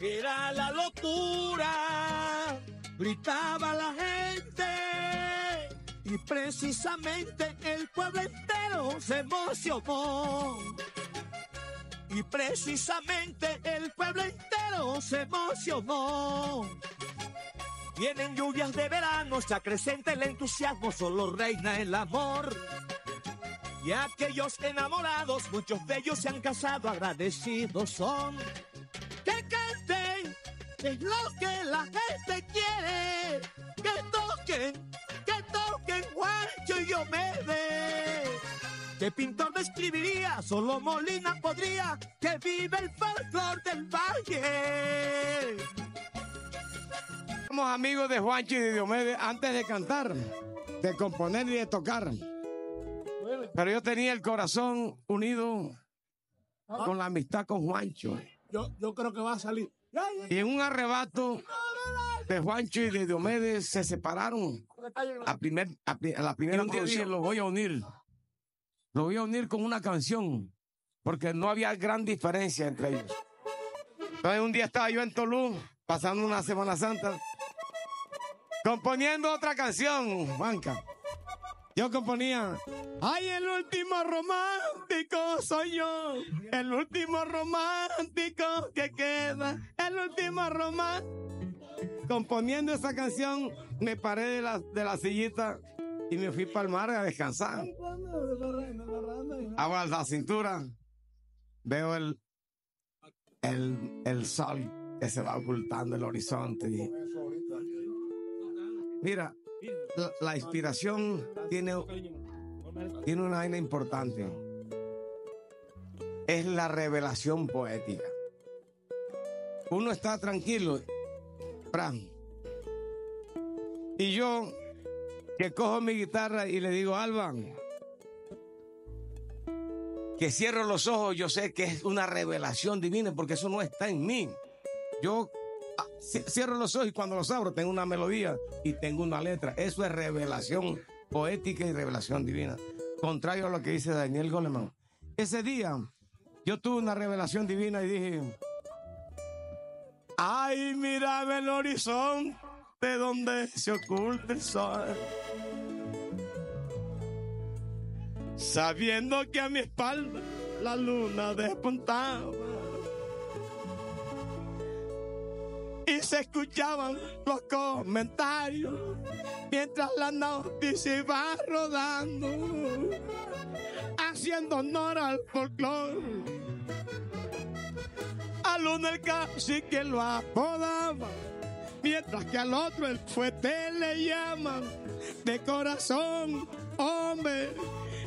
Era la locura, gritaba la gente y precisamente el pueblo entero se emocionó. Y precisamente el pueblo entero se emocionó. Vienen lluvias de verano, se acrecenta el entusiasmo, solo reina el amor. Y aquellos enamorados, muchos de ellos se han casado, agradecidos son. Es lo que la gente quiere. Que toquen, que toquen Juancho y Diomedes. ¿Qué pintor describiría? Solo Molina podría. Que vive el folclor del valle. Somos amigos de Juancho y de Diomedes antes de cantar, de componer y de tocar. Pero yo tenía el corazón unido con la amistad con Juancho. Yo, yo creo que va a salir. Y en un arrebato de Juancho y de Diomedes se separaron. A, primer, a, la primera los voy a unir. Los voy a unir con una canción. Porque no había gran diferencia entre ellos. Entonces un día estaba yo en Tolú, pasando una Semana Santa, componiendo otra canción, Juanca. Yo componía, ay, el último romántico soy yo, el último romántico que queda, el último romántico. Componiendo esa canción, me paré de la, de la sillita y me fui para el mar a descansar. Hago la cintura, veo el, el, el sol que se va ocultando el horizonte. Mira, la, inspiración tiene, tiene una vaina importante. Es la revelación poética. Uno está tranquilo, Fran. Y yo, que cojo mi guitarra y le digo, Alban, que cierro los ojos, yo sé que es una revelación divina porque eso no está en mí. Yo cierro los ojos y cuando los abro tengo una melodía y tengo una letra. Eso es revelación poética y revelación divina. Contrario a lo que dice Daniel Goleman. Ese día yo tuve una revelación divina y dije, ay, mira el horizonte donde se oculta el sol. Sabiendo que a mi espalda la luna despuntaba. Se escuchaban los comentarios mientras la noticia iba rodando, haciendo honor al folclore. Al uno el cacique lo apodaba, mientras que al otro el fuete le llaman de corazón, hombre,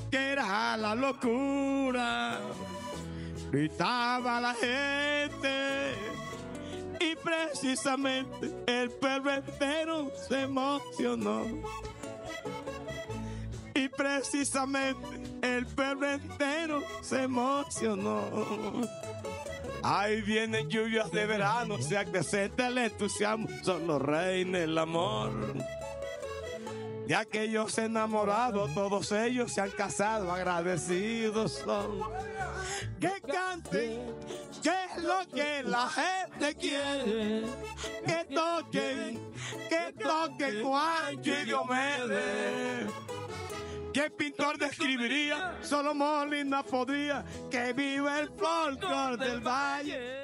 que era la locura. Gritaba la gente precisamente el pueblo entero se emocionó. Y precisamente el pueblo entero se emocionó. Ahí vienen lluvias de verano, se acrecenta el entusiasmo, solo reina el amor. De aquellos enamorados, todos ellos se han casado, agradecidos son. Que canten, que es lo que la gente quiere. Que toquen, que toquen Juancho y Diomedes. ¿Qué pintor describiría? Solo Molina podría que vive el folclor del valle.